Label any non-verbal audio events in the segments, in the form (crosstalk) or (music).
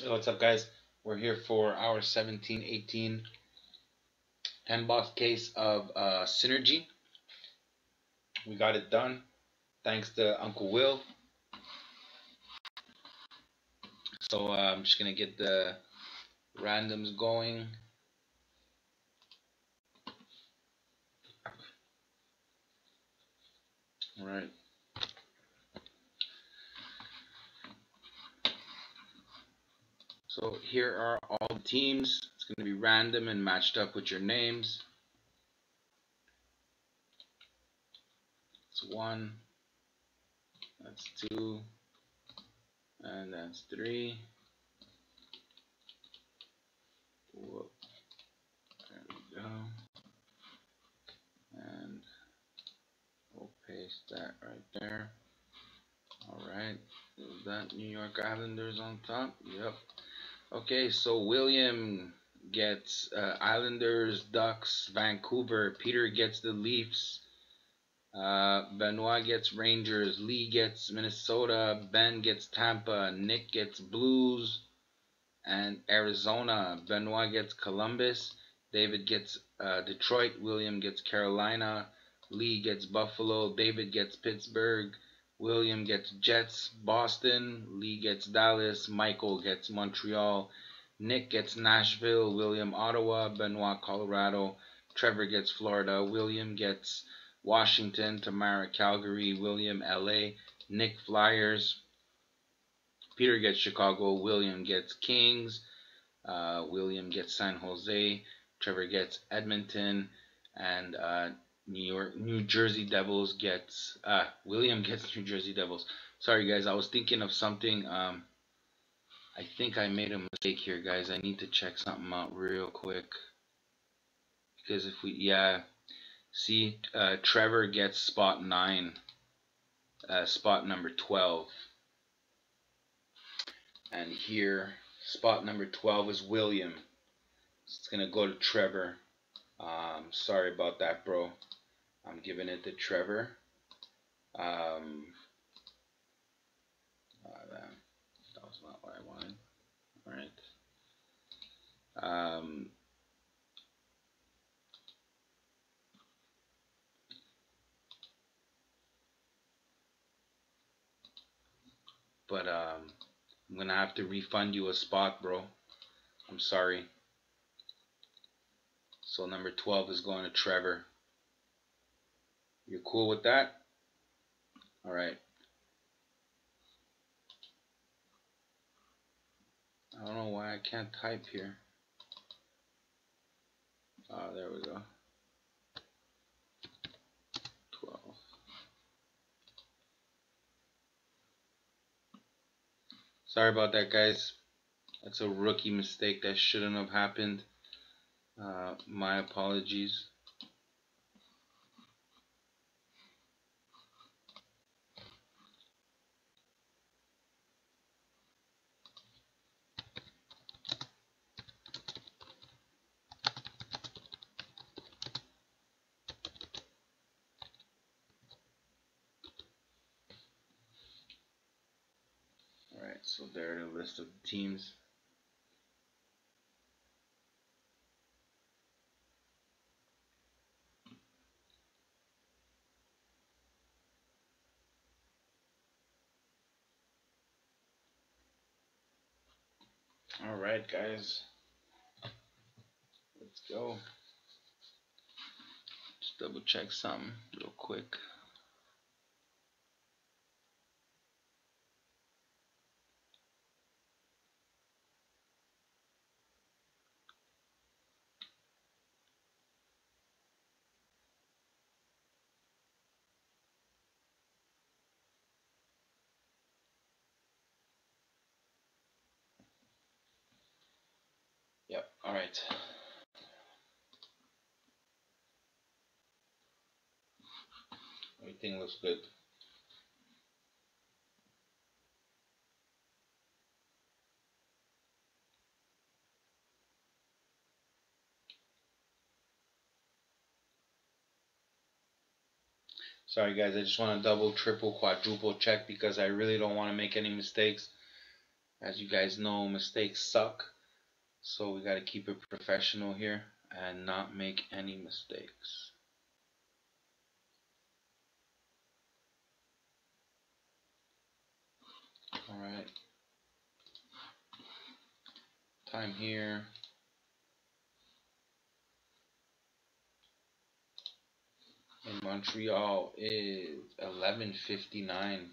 Hey, what's up, guys? We're here for our 1718 10 box case of uh, Synergy. We got it done thanks to Uncle Will. So uh, I'm just going to get the randoms going. All right. So here are all the teams. It's going to be random and matched up with your names. That's one. That's two. And that's three. Whoop. There we go. And we'll paste that right there. Alright. Is that New York Islanders on top? Yep. Okay, so William gets uh, Islanders, Ducks, Vancouver. Peter gets the Leafs. Uh, Benoit gets Rangers. Lee gets Minnesota. Ben gets Tampa. Nick gets Blues and Arizona. Benoit gets Columbus. David gets uh, Detroit. William gets Carolina. Lee gets Buffalo. David gets Pittsburgh. William gets Jets, Boston. Lee gets Dallas. Michael gets Montreal. Nick gets Nashville. William, Ottawa. Benoit, Colorado. Trevor gets Florida. William gets Washington. Tamara, Calgary. William, LA. Nick, Flyers. Peter gets Chicago. William gets Kings. Uh, William gets San Jose. Trevor gets Edmonton. And uh, New York, New Jersey Devils gets uh, William gets New Jersey Devils. Sorry guys, I was thinking of something. Um, I think I made a mistake here, guys. I need to check something out real quick because if we yeah, see, uh, Trevor gets spot nine, uh, spot number twelve, and here spot number twelve is William. it's gonna go to Trevor. Um, sorry about that, bro. I'm giving it to Trevor. Um, uh, that, was not what I wanted. All right. Um, but um, I'm gonna have to refund you a spot, bro. I'm sorry. So number 12 is going to Trevor. You're cool with that? All right. I don't know why I can't type here. Ah, there we go. 12. Sorry about that, guys. That's a rookie mistake that shouldn't have happened. Uh, my apologies. So there the list of teams. All right, guys. Let's go. Just double check some real quick. Everything looks good. Sorry guys, I just want to double, triple, quadruple check because I really don't want to make any mistakes. As you guys know, mistakes suck. So we got to keep it professional here and not make any mistakes. Alright. Time here. in Montreal is 11:59.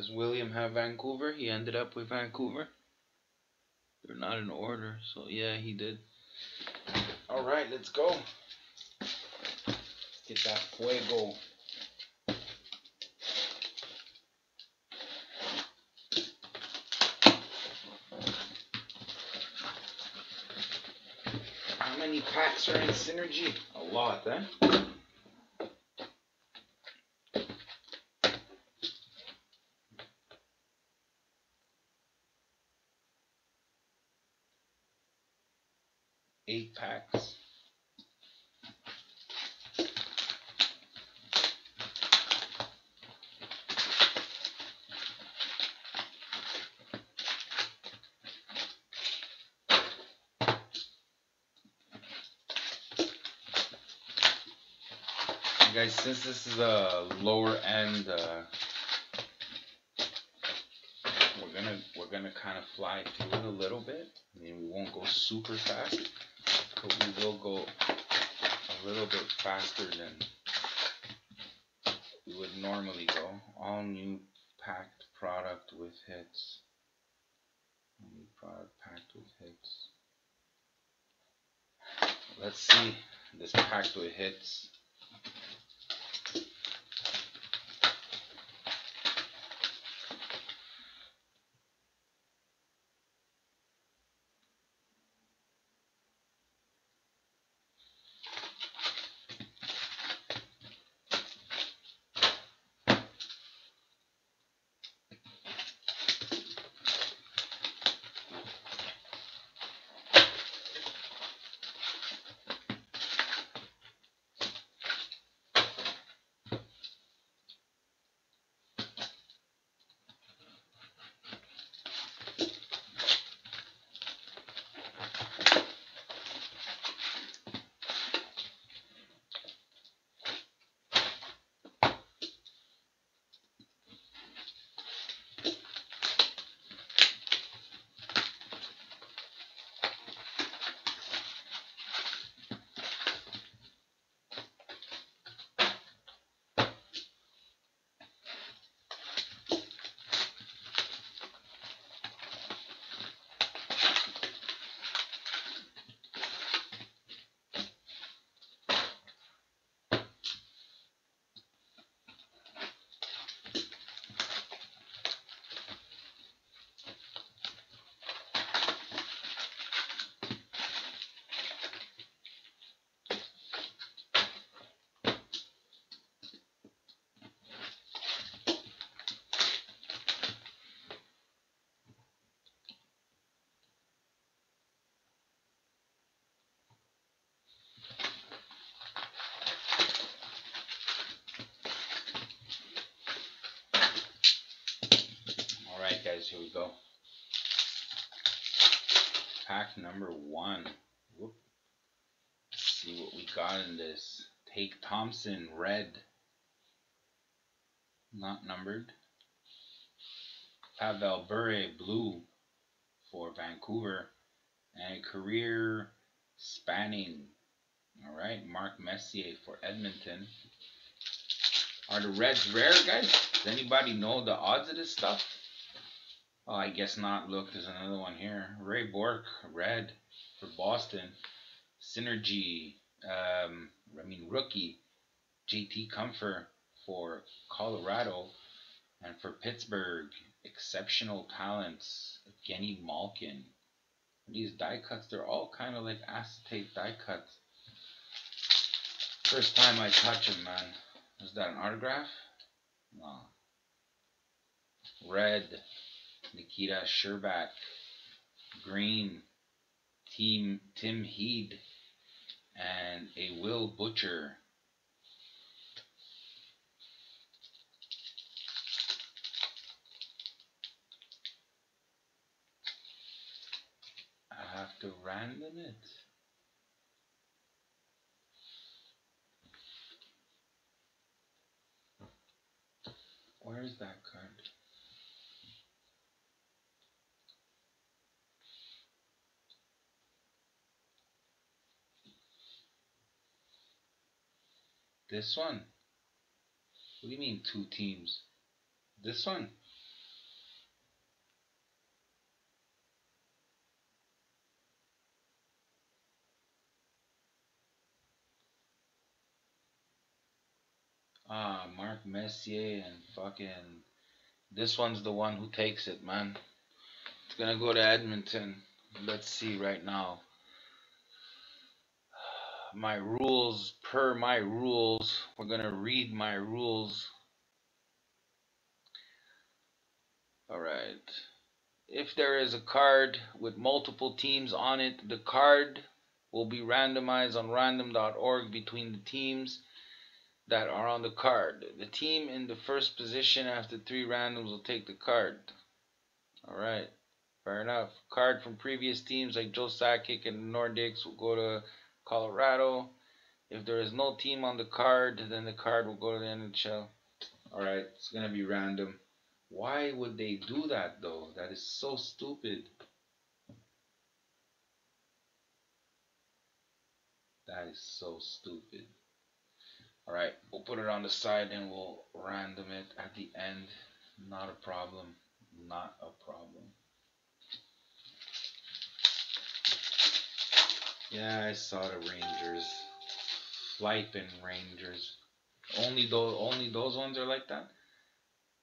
Does William have Vancouver? He ended up with Vancouver. They're not in order, so yeah, he did. All right, let's go. Get that fuego. How many packs are in Synergy? A lot, eh? eight packs. guys, since this is a lower end, uh, we're gonna we're gonna kind of fly through it a little bit. I mean, we won't go super fast but we will go a little bit faster than we would normally go. All new packed product with hits. New product packed with hits. Let's see this packed with hits. Guys, here we go. Pack number one. Whoop. Let's see what we got in this. Tage Thompson, red. Not numbered. Pavel Bure, blue for Vancouver. And a career spanning. All right, Mark Messier for Edmonton. Are the reds rare, guys? Does anybody know the odds of this stuff? Oh, I guess not. Look, there's another one here. Ray Bourque, red for Boston. Synergy, um, I mean, rookie. JT Compher for Colorado. And for Pittsburgh, exceptional talents. Evgeny Malkin. These die cuts, they're all kind of like acetate die cuts. First time I touch them, man. Is that an autograph? No. Red, Nikita Scherbak. Green, Team Tim Heed. And a Will Butcher. I have to random it. Where is that card? This one? What do you mean two teams? This one? Ah, Mark Messier and fucking. This one's the one who takes it, man. It's gonna go to Edmonton. Let's see right now. My rules, per my rules, we're gonna read my rules. Alright. If there is a card with multiple teams on it, the card will be randomized on random.org between the teams that are on the card. The team in the first position after three randoms will take the card. Alright, fair enough. Card from previous teams like Joe Sakic and Nordics will go to Colorado. If there is no team on the card, then the card will go to the NHL. Alright, it's going to be random. Why would they do that though? That is so stupid. That is so stupid. Alright, we'll put it on the side and we'll random it at the end. Not a problem. Not a problem. Yeah, I saw the Rangers. Flipping Rangers. Only those only those ones are like that?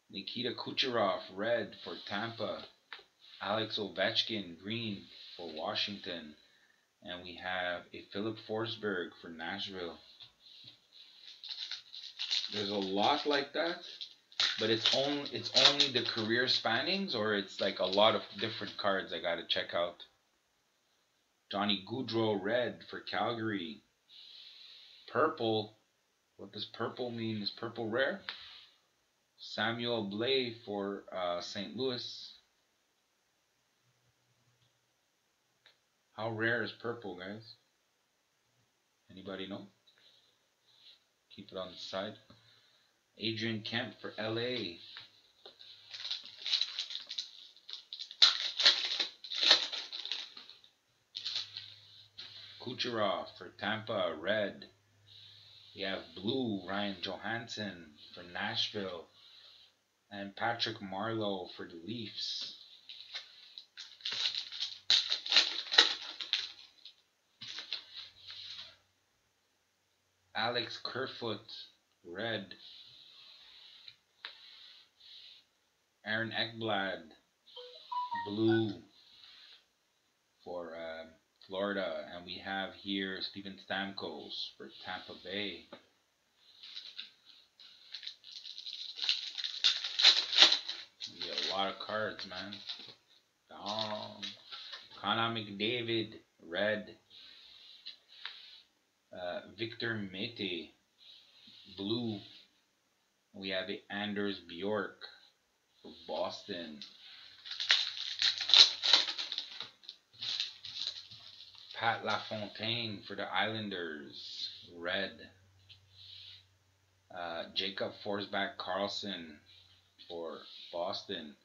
Nikita Kucherov, red for Tampa. Alex Ovechkin, green for Washington. And we have a Filip Forsberg for Nashville. There's a lot like that, but it's only it's only the career spannings, or it's like a lot of different cards I gotta check out. Johnny Gaudreau red for Calgary. Purple. What does purple mean? Is purple rare? Samuel Blais for uh, St. Louis. How rare is purple, guys? Anybody know? Keep it on the side. Adrian Kemp for LA. Kucherov for Tampa, red. We have blue, Ryan Johansen for Nashville. And Patrick Marleau for the Leafs. Alex Kerfoot, red. Aaron Ekblad, blue for uh, Florida. And we have here Steven Stamkos for Tampa Bay. We a lot of cards, man. Um, Connor McDavid, red. Uh, Victor Mete, blue. We have Anders Bjork for Boston. Pat LaFontaine for the Islanders, red. Uh, Jakob Forsbacka Karlsson for Boston.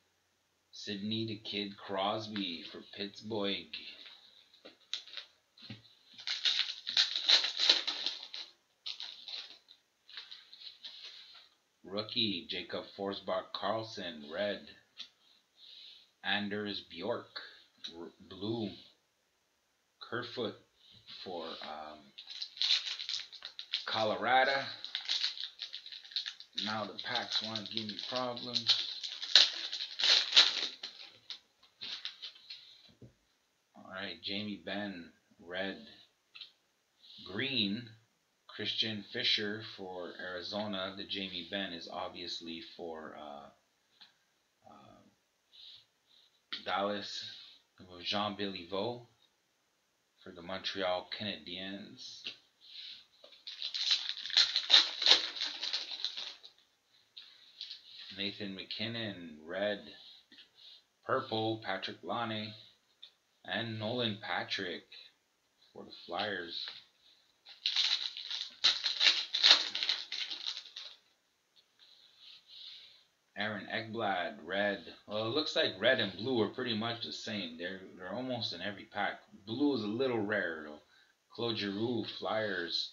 Sidney the Kid Crosby for Pittsburgh. Rookie Jakob Forsbacka Karlsson, red. Anders Bjork, blue. Kerfoot for um, Colorado. Now the packs want to give me problems. Alright, Jamie Benn, red. Green, Christian Fischer for Arizona. The Jamie Benn is obviously for uh, uh, Dallas. Jean Billy Béliveau for the Montreal Canadiens. Nathan MacKinnon, red. Purple, Patrick Laine. And Nolan Patrick for the Flyers. Aaron Ekblad, red. Well, it looks like red and blue are pretty much the same. They're they're almost in every pack. Blue is a little rare though. Claude Giroux, Flyers.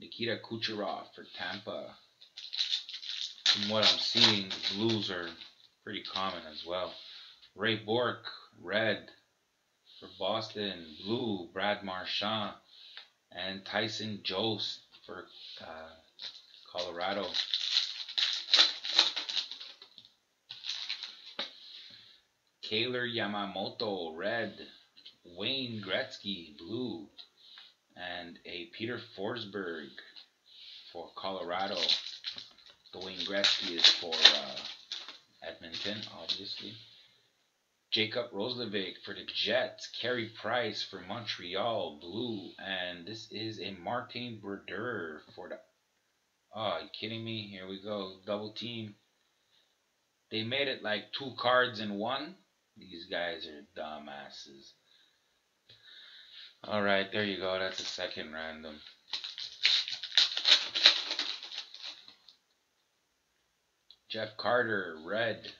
Nikita Kucherov for Tampa. From what I'm seeing, blues are pretty common as well. Ray Bourque, red for Boston. Blue, Brad Marchand. And Tyson Jost for uh, Colorado. Kailer Yamamoto, red. Wayne Gretzky, blue. And a Peter Forsberg for Colorado. The Wayne Gretzky is for uh, Edmonton, obviously. Jacob Roslovic for the Jets. Carey Price for Montreal, blue. And this is a Martin Brodeur for the... Oh, you kidding me? Here we go. Double team. They made it like two cards in one. These guys are dumbasses. Alright, there you go. That's a second random. Jeff Carter, red.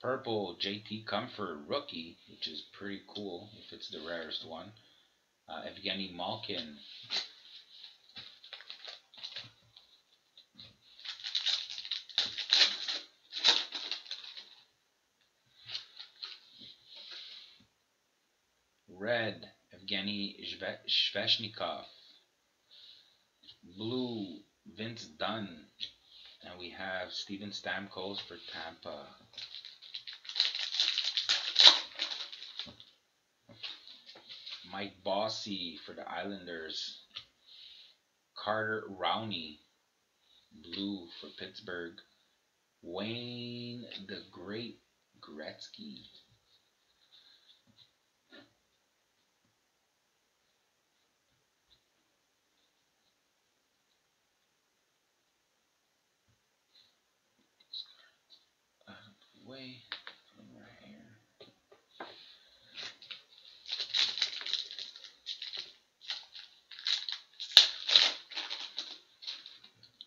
Purple, JT Compher, rookie, which is pretty cool if it's the rarest one. Uh, Evgeny Malkin, Red, Evgeny Svechnikov. Blue, Vince Dunn. And we have Steven Stamkos for Tampa. Mike Bossy for the Islanders. Carter Rowney, blue for Pittsburgh. Wayne the Great Gretzky way from right here.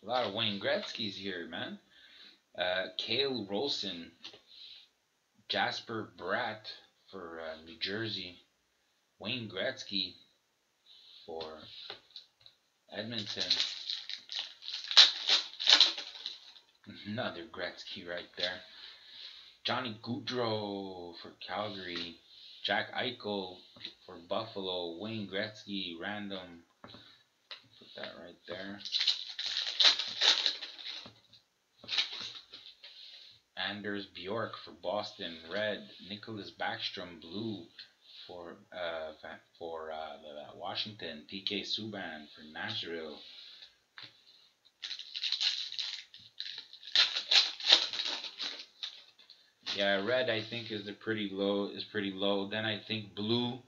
A lot of Wayne Gretzky's here, man. Uh, Calle Rolson, Jesper Bratt for uh, New Jersey, Wayne Gretzky for Edmonton. Another Gretzky right there. Johnny Gaudreau for Calgary, Jack Eichel for Buffalo, Wayne Gretzky, random. Put that right there. Anders Bjork for Boston, red. Nicholas Backstrom, blue for uh, for uh, Washington. PK Subban for Nashville. Yeah, red I think is a pretty low is pretty low. Then I think blue.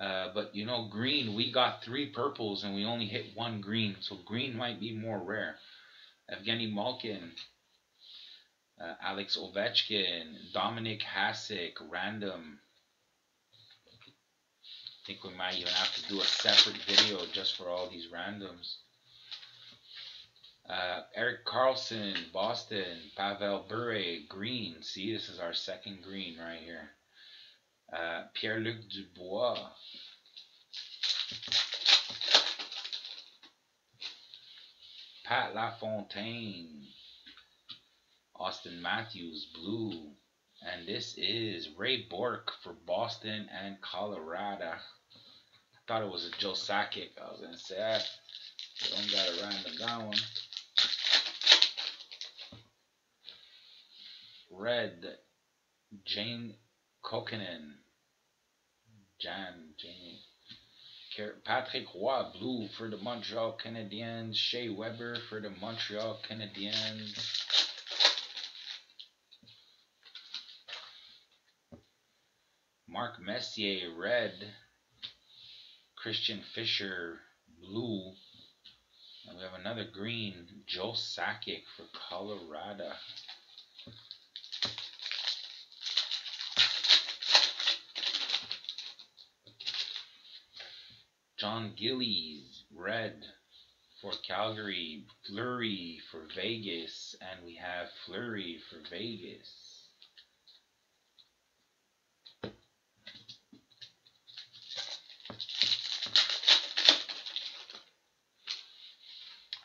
Uh, but you know, green, we got three purples and we only hit one green, so green might be more rare. Evgeny Malkin, uh, Alex Ovechkin, Dominik Hasek, random. I think we might even have to do a separate video just for all these randoms. Uh, Erik Karlsson, Boston. Pavel Bure, green. See, this is our second green right here. Uh, Pierre-Luc Dubois. Pat LaFontaine. Auston Matthews, blue. And this is Ray Bourque for Boston and Colorado. I thought it was a Joe Sakic. I was going to say, ah, I don't got a random that one. Red, Jane Kuokkanen, Jan, Jane, Patrick Roy, blue for the Montreal Canadiens. Shea Weber for the Montreal Canadiens. Mark Messier, red. Christian Fischer, blue. And we have another green, Joe Sakic for Colorado. Jon Gillies, red for Calgary, Fleury for Vegas, and we have Fleury for Vegas.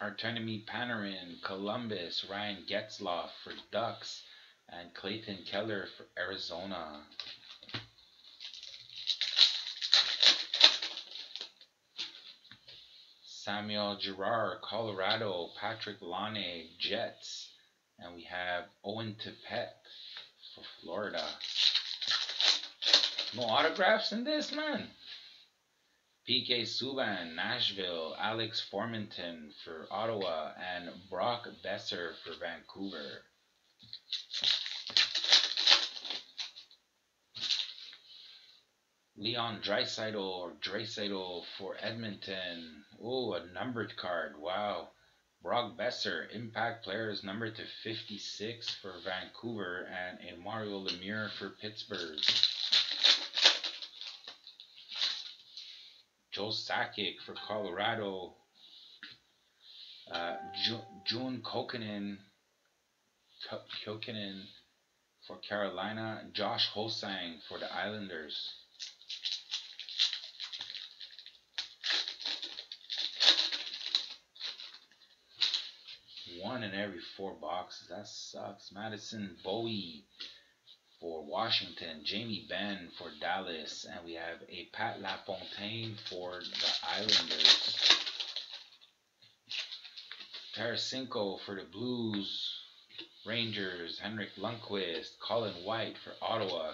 Artemi Panarin, Columbus, Ryan Getzlaf for Ducks, and Clayton Keller for Arizona. Samuel Girard, Colorado, Patrick Laine, Jets, and we have Owen Tippett for Florida. No autographs in this, man. PK Subban, Nashville, Alex Formenton for Ottawa, and Brock Boeser for Vancouver. Leon Draisaitl or Draisaitl for Edmonton. Oh, a numbered card. Wow. Brock Boeser, impact players numbered to 56 for Vancouver, and Mario Lemieux for Pittsburgh. Joe Sakic for Colorado. Uh, June Kuokkanen, for Carolina. Josh Ho-Sang for the Islanders. One in every four boxes. That sucks. Madison Bowey for Washington, Jamie Benn for Dallas, and we have a Pat LaFontaine for the Islanders. Tarasenko for the Blues, Rangers, Henrik Lundqvist, Colin White for Ottawa.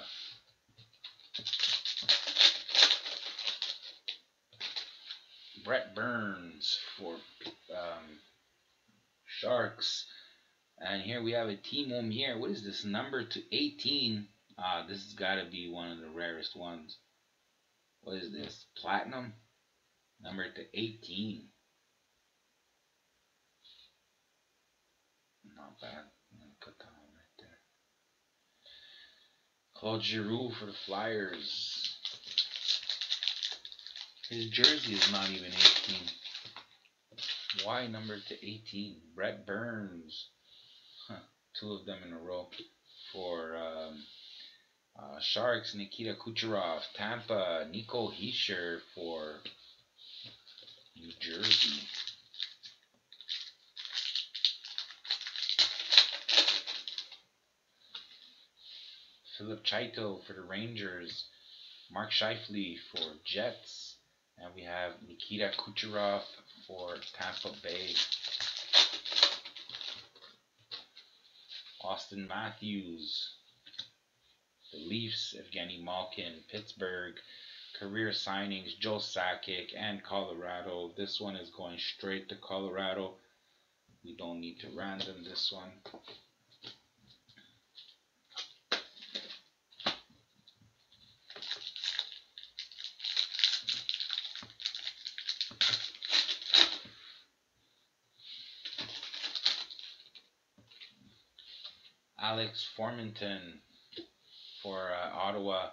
Brent Burns for um, Sharks. And here we have a Timo Meier. What is this? Number to 18. Ah, this has got to be one of the rarest ones. What is this? Platinum? Number to 18. Not bad. Cut that one right there. Claude Giroux for the Flyers. His jersey is not even 18. Why number to 18? Brent Burns two of them in a row for um, uh, Sharks, Nikita Kucherov, Tampa, Nico Hischier for New Jersey. Filip Chytil for the Rangers, Mark Scheifele for Jets, and we have Nikita Kucherov for Tampa Bay. Auston Matthews, the Leafs, Evgeny Malkin, Pittsburgh, career signings, Joe Sakic, and Colorado. This one is going straight to Colorado. We don't need to random this one. Alex Formenton for uh, Ottawa.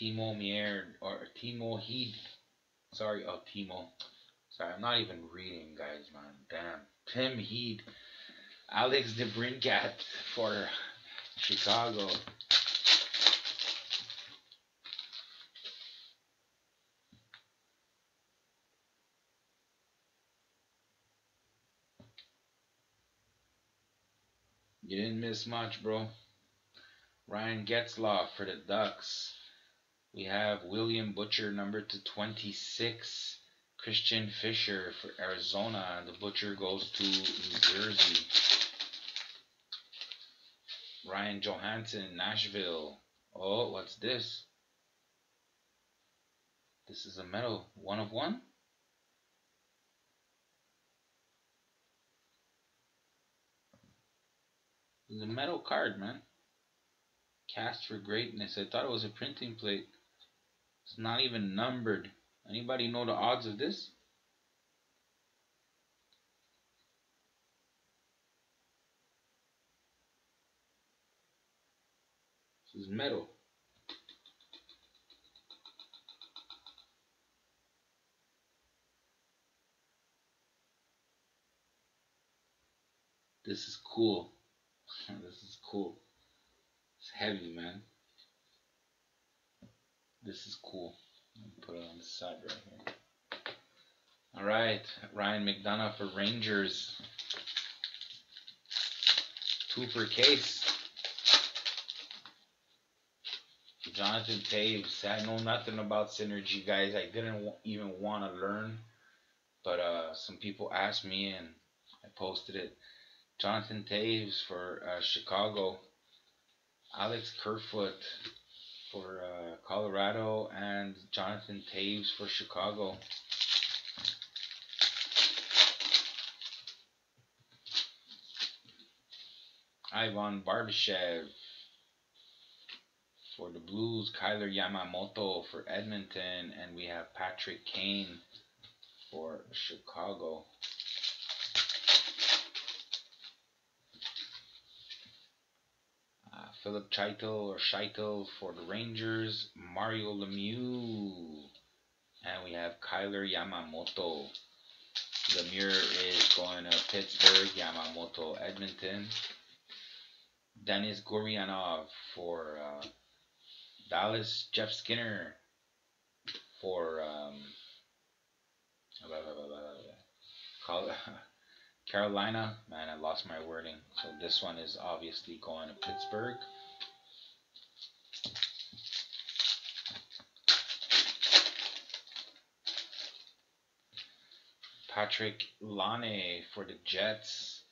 Timo Meier or Timo Heed. Sorry, oh Timo. Sorry, I'm not even reading, guys, man. Damn. Tim Heed. Alex DeBrincat for Chicago. You didn't miss much, bro. Ryan Getzlaf for the Ducks. We have William Butcher, number to 26. Christian Fischer for Arizona. The Butcher goes to New Jersey. Ryan Johansen, Nashville. Oh, what's this? This is a metal one of one. It's a metal card, man. Cast for greatness. I thought it was a printing plate. It's not even numbered. Anybody know the odds of this? This is metal. This is cool. This is cool. It's heavy, man. This is cool. Put it on the side right here. All right, Ryan McDonagh for Rangers. Two per case. Jonathan Toews. I know nothing about synergy, guys. I didn't even want to learn, but uh, some people asked me, and I posted it. Jonathan Toews for uh, Chicago, Alex Kerfoot for uh, Colorado, and Jonathan Toews for Chicago. Ivan Barbashev for the Blues, Kailer Yamamoto for Edmonton, and we have Patrick Kane for Chicago. Filip Chytil or Scheitel for the Rangers, Mario Lemieux, and we have Kailer Yamamoto. Lemieux is going to Pittsburgh, Yamamoto, Edmonton. Denis Gurianov for uh, Dallas, Jeff Skinner for um, (laughs) (laughs) Carolina, man, I lost my wording. So this one is obviously going to Pittsburgh. Patrick Laine for the Jets.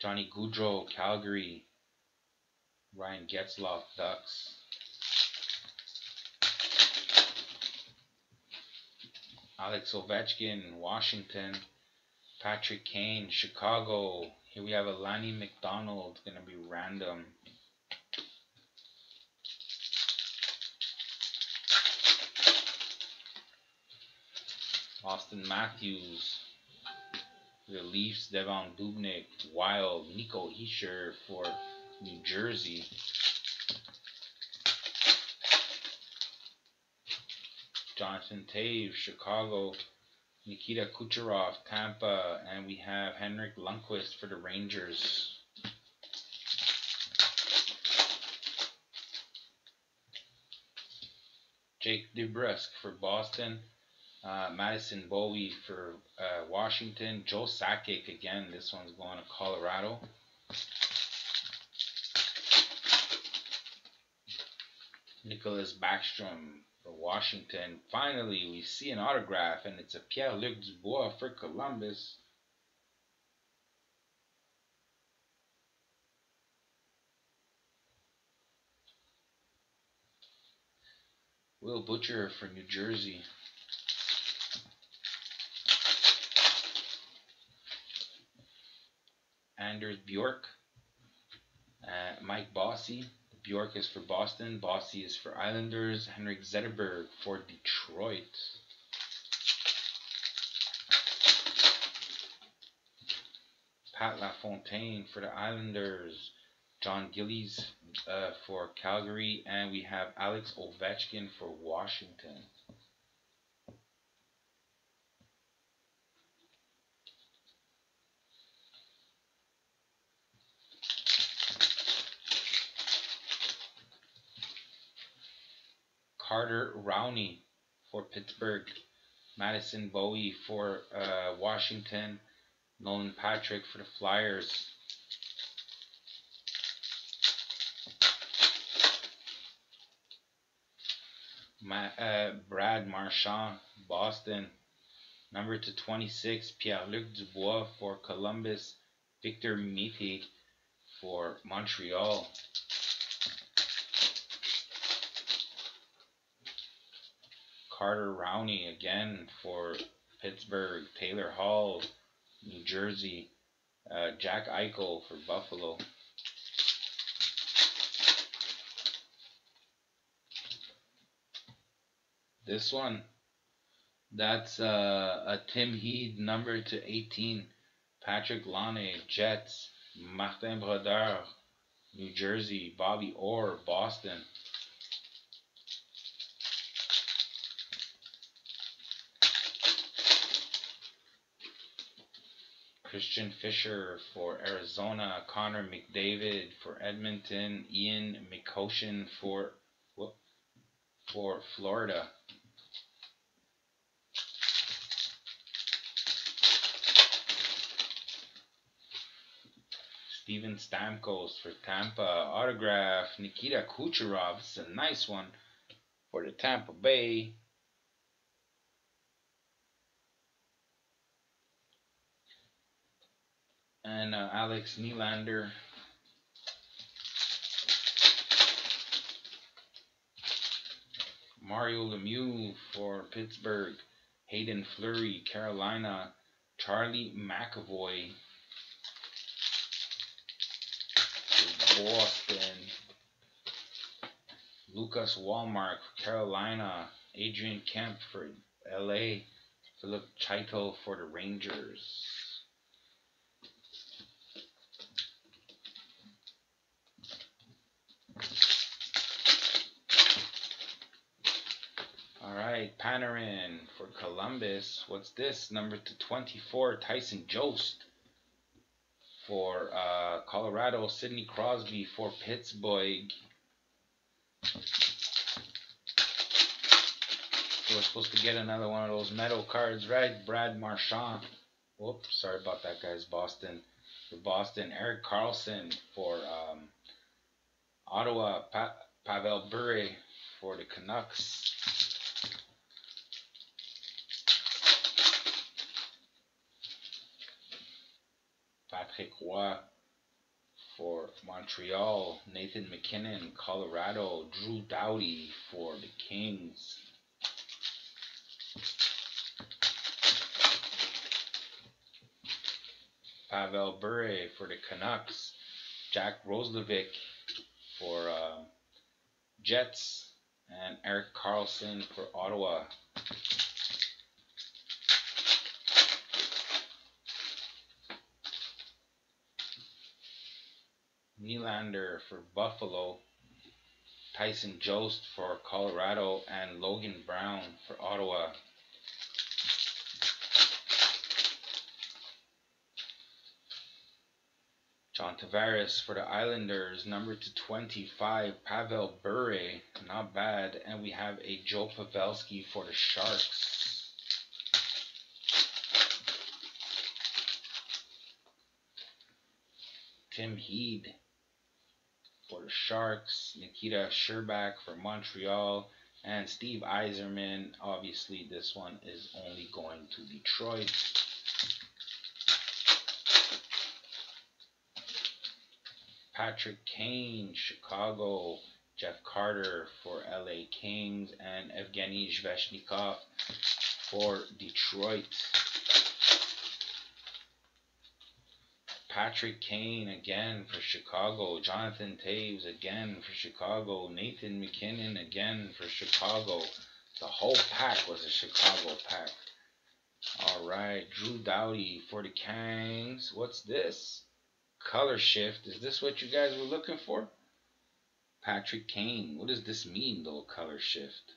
Johnny Gaudreau, Calgary. Ryan Getzlaf, Ducks. Alex Ovechkin, Washington. Patrick Kane, Chicago. Here we have a Lanny McDonald, gonna be random. Auston Matthews. The Leafs, Devan Dubnyk, Wild, Nico Hischier for New Jersey. Jonathan Toews, Chicago. Nikita Kucherov, Tampa, and we have Henrik Lundqvist for the Rangers. Jake DeBrusk for Boston. Uh, Madison Bowey for uh, Washington. Joe Sakic again. This one's going to Colorado. Nicholas Backstrom for Washington. Finally, we see an autograph, and it's a Pierre-Luc Dubois for Columbus. Will Butcher for New Jersey. Anders Bjork. Uh, Mike Bossy Bjork is for Boston. Bossy is for Islanders. Henrik Zetterberg for Detroit. Pat LaFontaine for the Islanders. Jon Gillies uh, for Calgary. And we have Alex Ovechkin for Washington. Carter Rowney for Pittsburgh, Madison Bowey for uh, Washington, Nolan Patrick for the Flyers. My, uh, Brad Marchand, Boston. Number to 26, Pierre-Luc Dubois for Columbus, Victor Mete for Montreal. Carter Rowney again for Pittsburgh. Taylor Hall, New Jersey. Uh, Jack Eichel for Buffalo. This one, that's uh, a Tim Heed number to 18. Patrick Laine, Jets. Martin Brodeur, New Jersey. Bobby Orr, Boston. Christian Fischer for Arizona, Connor McDavid for Edmonton, Ian McCoshen for for Florida. Steven Stamkos for Tampa. Autograph Nikita Kucherov. Is a nice one for the Tampa Bay. And uh, Alex Nylander. Mario Lemieux for Pittsburgh. Haydn Fleury, Carolina. Charlie McAvoy Boston. Lucas Wallmark for Carolina. Adrian Kempe for LA. Filip Chytil for the Rangers. All right, Panarin for Columbus. What's this? Number to 24, Tyson Jost for uh, Colorado, Sidney Crosby for Pittsburgh. So we're supposed to get another one of those metal cards, right? Brad Marchand. Whoops, sorry about that, guys. Boston. For Boston, Erik Karlsson for um, Ottawa, pa- Pavel Bure for the Canucks. For Montreal, Nathan MacKinnon, Colorado, Drew Doughty for the Kings. Pavel Bure for the Canucks, Jack Roslovic for uh, Jets, and Erik Karlsson for Ottawa. Nylander for Buffalo, Tyson Jost for Colorado, and Logan Brown for Ottawa. John Tavares for the Islanders, number to 25, Pavel Bure, not bad. And we have a Joe Pavelski for the Sharks. Tim Heed Sharks, Nikita Scherbak for Montreal, and Steve Yzerman. Obviously, this one is only going to Detroit. Patrick Kane, Chicago, Jeff Carter for LA Kings, and Evgeny Svechnikov for Detroit. Patrick Kane again for Chicago. Jonathan Toews again for Chicago. Nathan MacKinnon again for Chicago. The whole pack was a Chicago pack. All right, Drew Doughty for the Kangs. What's this? Color shift. Is this what you guys were looking for? Patrick Kane. What does this mean, though, color shift?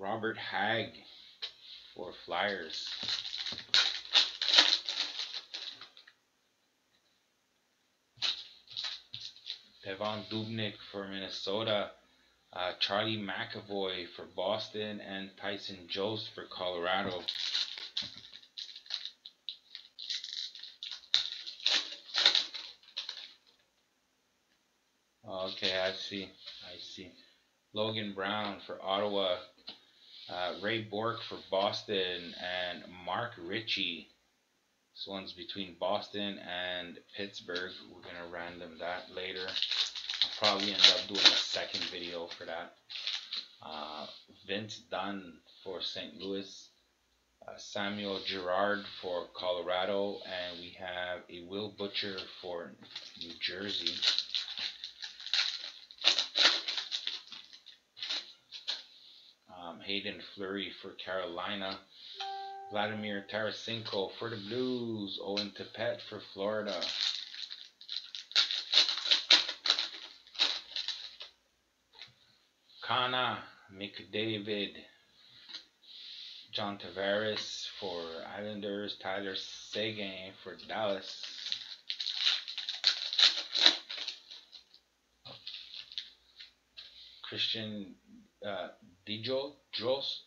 Robert Hagg for Flyers. Devan Dubnyk for Minnesota. Uh, Charlie McAvoy for Boston and Tyson Jost for Colorado. Okay, I see. I see. Logan Brown for Ottawa. Uh, Ray Bourque for Boston. And Mark Recchi. This one's between Boston and Pittsburgh. We're going to random that later. I'll probably end up doing a second video for that. Uh, Vince Dunn for St. Louis. Uh, Samuel Girard for Colorado. And we have a Will Butcher for New Jersey. Haydn Fleury for Carolina. Vladimir Tarasenko for the Blues. Owen Tippett for Florida. Connor McDavid. John Tavares for Islanders. Tyler Seguin for Dallas. Christian uh, Dijo, Dros,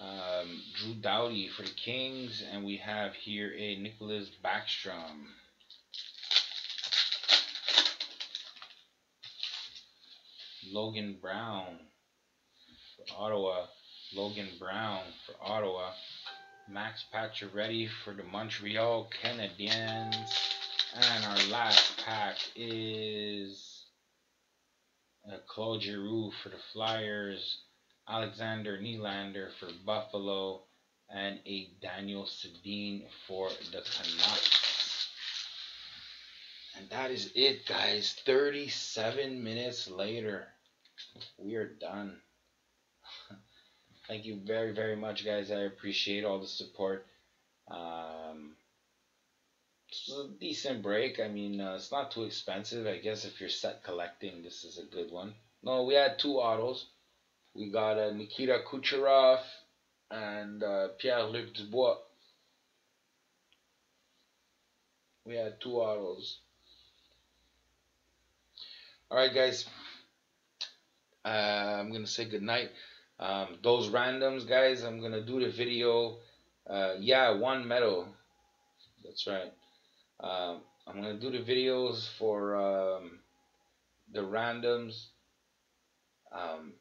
um, Drew Doughty for the Kings, and we have here a Nicklas Backstrom. Logan Brown for Ottawa. Logan Brown for Ottawa. Max Pacioretty for the Montreal Canadiens. And our last pack is uh, Claude Giroux for the Flyers. Alexander Nylander for Buffalo. And a Daniel Sedin for the Canucks. And that is it, guys. 37 minutes later, we are done. (laughs) Thank you very, very much, guys. I appreciate all the support. Um, it's a decent break. I mean, uh, it's not too expensive. I guess if you're set collecting, this is a good one. No, we had two autos. We got uh, Nikita Kucherov and uh, Pierre-Luc Dubois. We had two autos. Alright, guys. Uh, I'm going to say good night. Um, those randoms, guys, I'm going to do the video. Uh, yeah, one medal. That's right. Um, I'm going to do the videos for um, the randoms. Um,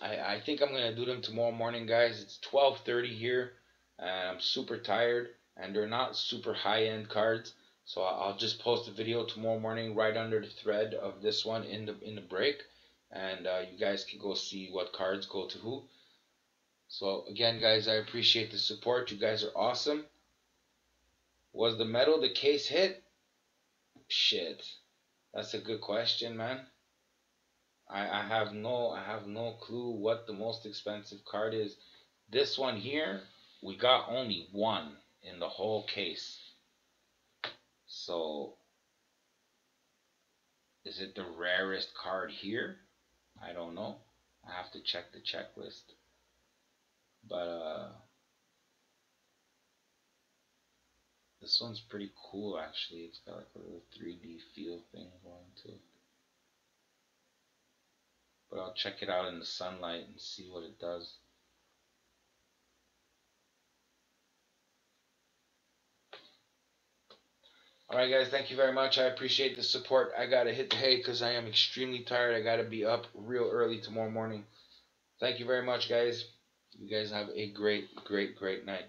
I, I think I'm going to do them tomorrow morning, guys. It's 12.30 here, and I'm super tired, and they're not super high-end cards. So I'll just post a video tomorrow morning right under the thread of this one in the in the break and uh, you guys can go see what cards go to who. So again, guys, I appreciate the support. You guys are awesome. Was the metal the case hit? Shit, that's a good question, man. I I have no I have no clue what the most expensive card is. This one here, we got only one in the whole case. So, is it the rarest card here? I don't know. I have to check the checklist. But uh this one's pretty cool actually. It's got like a little 3D feel thing going to it. But I'll check it out in the sunlight and see what it does. Alright guys, thank you very much. I appreciate the support. I gotta hit the hay because I am extremely tired. I gotta be up real early tomorrow morning. Thank you very much guys. You guys have a great, great, great night.